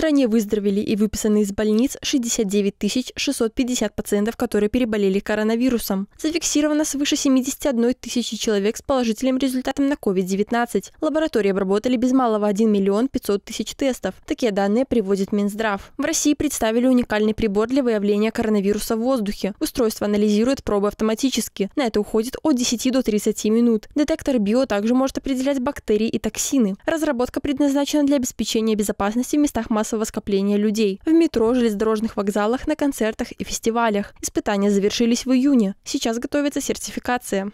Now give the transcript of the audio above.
стране выздоровели и выписаны из больниц 69 650 пациентов, которые переболели коронавирусом. Зафиксировано свыше 71 тысячи человек с положительным результатом на COVID-19. Лаборатории обработали без малого 1 миллион 500 тысяч тестов. Такие данные приводит Минздрав. В России представили уникальный прибор для выявления коронавируса в воздухе. Устройство анализирует пробы автоматически. На это уходит от 10 до 30 минут. Детектор био также может определять бактерии и токсины. Разработка предназначена для обеспечения безопасности в местах массового скопления людей. В метро, железнодорожных вокзалах, на концертах и фестивалях. Испытания завершились в июне. Сейчас готовится сертификация.